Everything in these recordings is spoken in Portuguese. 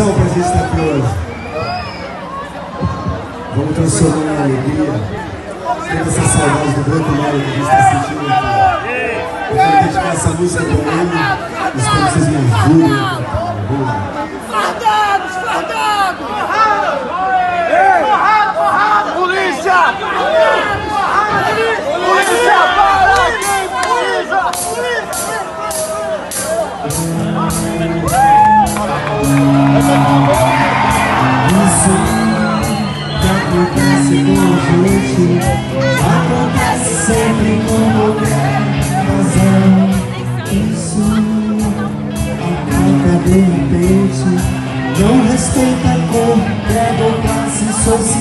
razão pra gente estar aqui hoje. Vamos transformar em alegria. Toda essa saudade do Branco Mário que a gente está sentindo aqui. Eu quero dedicar essa música pra ele. Espero que vocês me ajudem. Vamos lá. Fardados, fardados! Porrada, porrada! Polícia! Polícia, para aqui, polícia! Isso gente Acontece sempre com qualquer razão Isso acaba de repente Não respeita a cor, credo ou classe social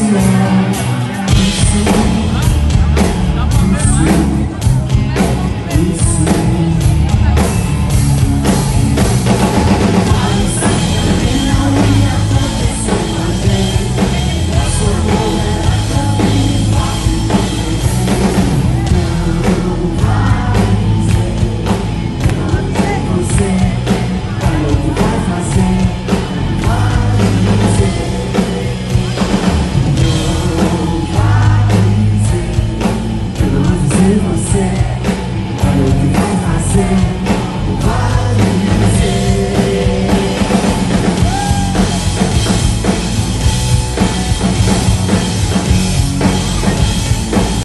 Isso